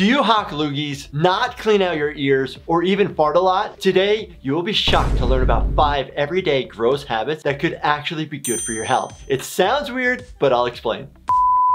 Do you hawk loogies, not clean out your ears, or even fart a lot? Today, you will be shocked to learn about five everyday gross habits that could actually be good for your health. It sounds weird, but I'll explain.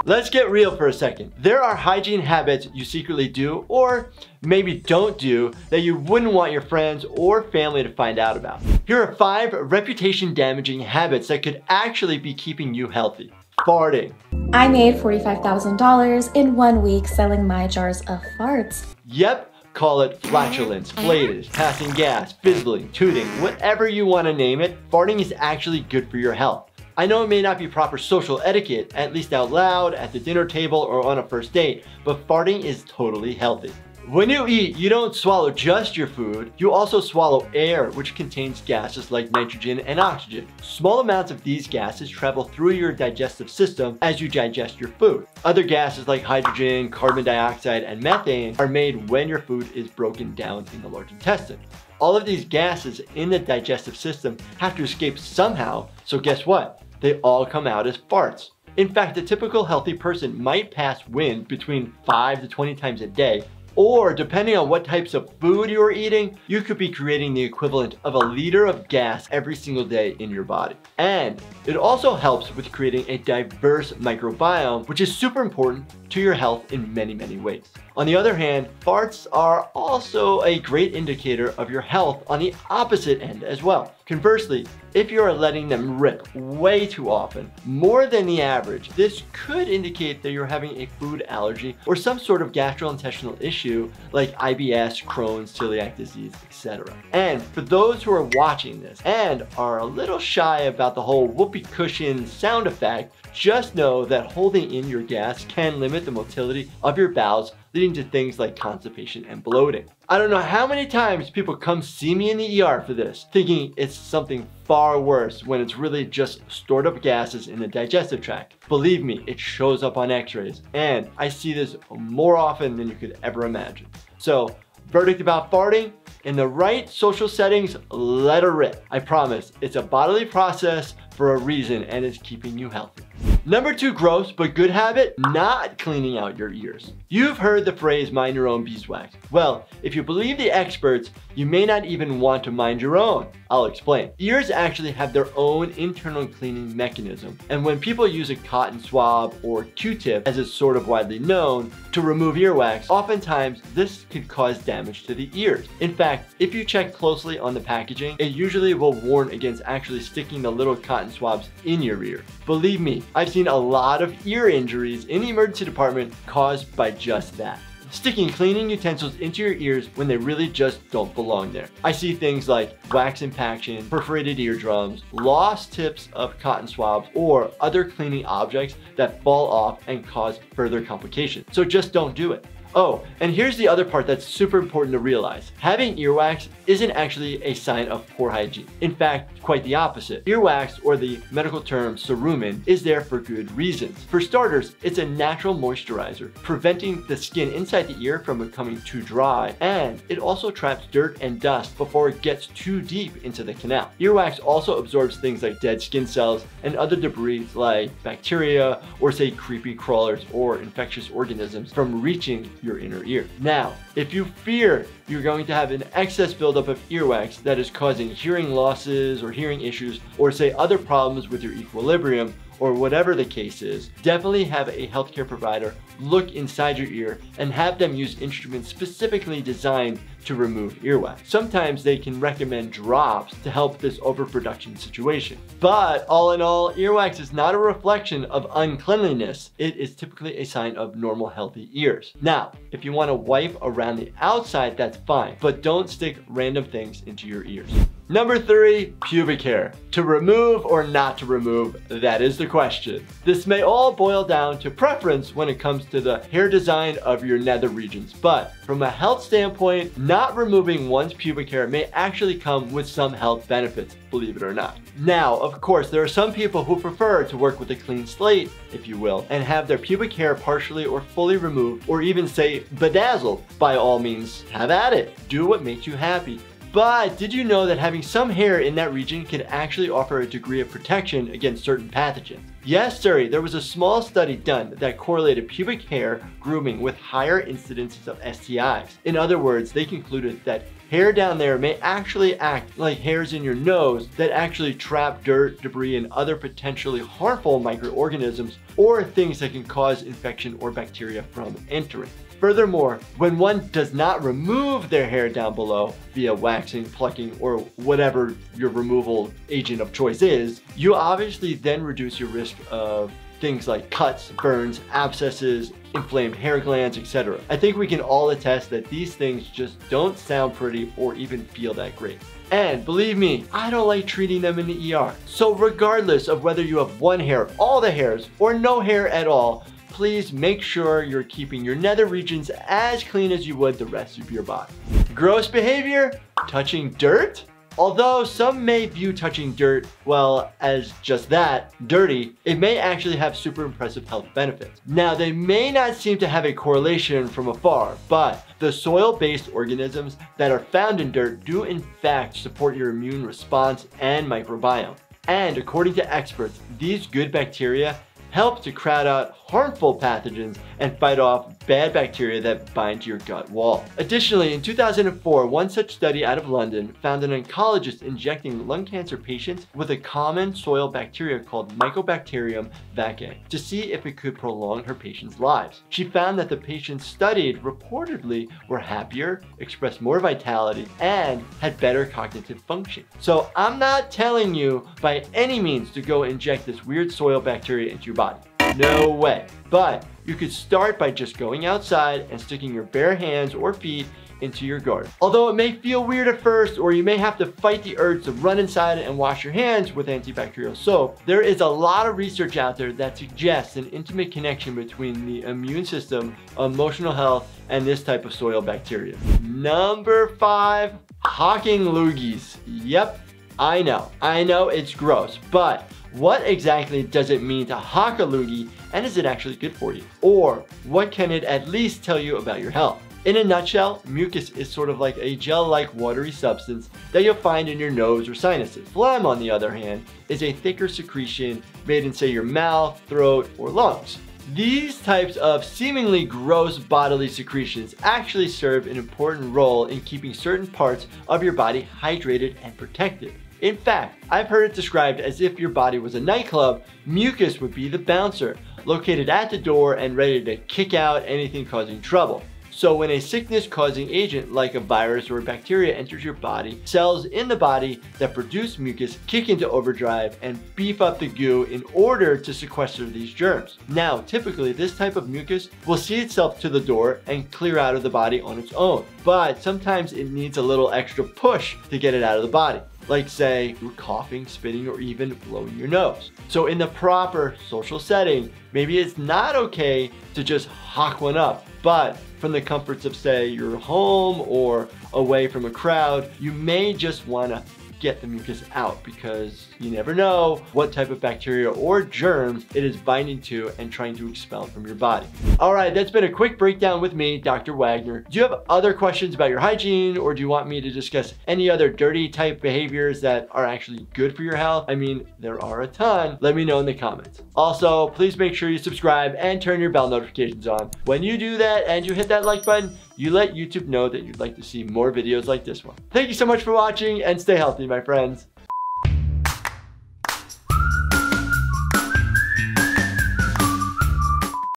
Let's get real for a second. There are hygiene habits you secretly do or maybe don't do that you wouldn't want your friends or family to find out about. Here are five reputation damaging habits that could actually be keeping you healthy. Farting. I made $45,000 in one week selling my jars of farts. Yep, call it flatulence, mm-hmm. flatus, passing gas, fizzling, tooting, whatever you want to name it, farting is actually good for your health. I know it may not be proper social etiquette, at least out loud, at the dinner table, or on a first date, but farting is totally healthy. When you eat, you don't swallow just your food, you also swallow air, which contains gases like nitrogen and oxygen. Small amounts of these gases travel through your digestive system as you digest your food. Other gases like hydrogen, carbon dioxide, and methane are made when your food is broken down in the large intestine. All of these gases in the digestive system have to escape somehow, so guess what? They all come out as farts. In fact, a typical healthy person might pass wind between 5 to 20 times a day, or depending on what types of food you're eating, you could be creating the equivalent of a liter of gas every single day in your body. And it also helps with creating a diverse microbiome, which is super important to your health in many, many ways. On the other hand, farts are also a great indicator of your health on the opposite end as well. Conversely, if you are letting them rip way too often, more than the average, this could indicate that you're having a food allergy or some sort of gastrointestinal issue like IBS, Crohn's, celiac disease, etc. And for those who are watching this and are a little shy about the whole whoopee cushion sound effect, just know that holding in your gas can limit the motility of your bowels, leading to things like constipation and bloating. I don't know how many times people come see me in the ER for this, thinking it's something far worse when it's really just stored up gases in the digestive tract. Believe me, it shows up on x-rays, and I see this more often than you could ever imagine. So, verdict about farting, in the right social settings, let her rip. I promise, it's a bodily process for a reason and it's keeping you healthy. Number two gross but good habit, not cleaning out your ears. You've heard the phrase mind your own beeswax. Well, if you believe the experts, you may not even want to mind your own. I'll explain. Ears actually have their own internal cleaning mechanism. And when people use a cotton swab or Q-tip, as is sort of widely known, to remove earwax, oftentimes this could cause damage to the ears. In fact, if you check closely on the packaging, it usually will warn against actually sticking the little cotton swabs in your ear. Believe me, I've seen a lot of ear injuries in the emergency department caused by just that sticking cleaning utensils into your ears when they really just don't belong there. I see things like wax impaction, perforated eardrums, lost tips of cotton swabs, or other cleaning objects that fall off and cause further complications. So just don't do it. Oh, and here's the other part that's super important to realize. Having earwax isn't actually a sign of poor hygiene. In fact, quite the opposite. Earwax, or the medical term cerumen, is there for good reasons. For starters, it's a natural moisturizer, preventing the skin inside the ear from becoming too dry, and it also traps dirt and dust before it gets too deep into the canal. Earwax also absorbs things like dead skin cells and other debris like bacteria or say creepy crawlers or infectious organisms from reaching your inner ear. Now, if you fear you're going to have an excess buildup of earwax that is causing hearing losses or hearing issues or say other problems with your equilibrium, or whatever the case is, definitely have a healthcare provider look inside your ear and have them use instruments specifically designed to remove earwax. Sometimes they can recommend drops to help this overproduction situation. But all in all, earwax is not a reflection of uncleanliness. It is typically a sign of normal healthy ears. Now, if you want to wipe around the outside, that's fine, but don't stick random things into your ears. Number three, pubic hair. To remove or not to remove, that is the question. This may all boil down to preference when it comes to the hair design of your nether regions, but from a health standpoint, not removing one's pubic hair may actually come with some health benefits, believe it or not. Now, of course, there are some people who prefer to work with a clean slate, if you will, and have their pubic hair partially or fully removed, or even say bedazzled. By all means, have at it. Do what makes you happy. But did you know that having some hair in that region can actually offer a degree of protection against certain pathogens? Yes, sir, there was a small study done that correlated pubic hair grooming with higher incidences of STIs. In other words, they concluded that hair down there may actually act like hairs in your nose that actually trap dirt, debris, and other potentially harmful microorganisms or things that can cause infection or bacteria from entering. Furthermore, when one does not remove their hair down below via waxing, plucking, or whatever your removal agent of choice is, you obviously then reduce your risk of things like cuts, burns, abscesses, inflamed hair glands, etc. I think we can all attest that these things just don't sound pretty or even feel that great. And believe me, I don't like treating them in the ER. So regardless of whether you have one hair, all the hairs, or no hair at all, please make sure you're keeping your nether regions as clean as you would the rest of your body. Gross behavior, touching dirt, Although some may view touching dirt, well, as just that, dirty, it may actually have super impressive health benefits. Now, they may not seem to have a correlation from afar, but the soil-based organisms that are found in dirt do in fact support your immune response and microbiome. And according to experts, these good bacteria help to crowd out harmful pathogens and fight off bad bacteria that bind to your gut wall. Additionally, in 2004, one such study out of London found an oncologist injecting lung cancer patients with a common soil bacteria called Mycobacterium vaccae to see if it could prolong her patients' lives. She found that the patients studied reportedly were happier, expressed more vitality, and had better cognitive function. So I'm not telling you by any means to go inject this weird soil bacteria into your body. No way. But you could start by just going outside and sticking your bare hands or feet into your garden. Although it may feel weird at first, or you may have to fight the urge to run inside and wash your hands with antibacterial soap, there is a lot of research out there that suggests an intimate connection between the immune system, emotional health, and this type of soil bacteria. Number five, hawking loogies. Yep, I know, I know it's gross, but what exactly does it mean to hawk a loogie and is it actually good for you? Or what can it at least tell you about your health? In a nutshell, mucus is sort of like a gel-like watery substance that you'll find in your nose or sinuses. Phlegm, on the other hand, is a thicker secretion made in say your mouth, throat, or lungs. These types of seemingly gross bodily secretions actually serve an important role in keeping certain parts of your body hydrated and protected. In fact, I've heard it described as if your body was a nightclub, mucus would be the bouncer, located at the door and ready to kick out anything causing trouble. So when a sickness causing agent like a virus or a bacteria enters your body, cells in the body that produce mucus kick into overdrive and beef up the goo in order to sequester these germs. Now, typically this type of mucus will see itself to the door and clear out of the body on its own, but sometimes it needs a little extra push to get it out of the body like say you're coughing, spitting, or even blowing your nose. So in the proper social setting, maybe it's not okay to just hawk one up, but from the comforts of say your home or away from a crowd, you may just wanna get the mucus out because you never know what type of bacteria or germs it is binding to and trying to expel from your body. All right, that's been a quick breakdown with me, Dr. Wagner. Do you have other questions about your hygiene or do you want me to discuss any other dirty type behaviors that are actually good for your health? I mean, there are a ton. Let me know in the comments. Also, please make sure you subscribe and turn your bell notifications on. When you do that and you hit that like button, you let YouTube know that you'd like to see more videos like this one. Thank you so much for watching and stay healthy, my friends.